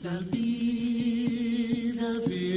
The bees, the bees.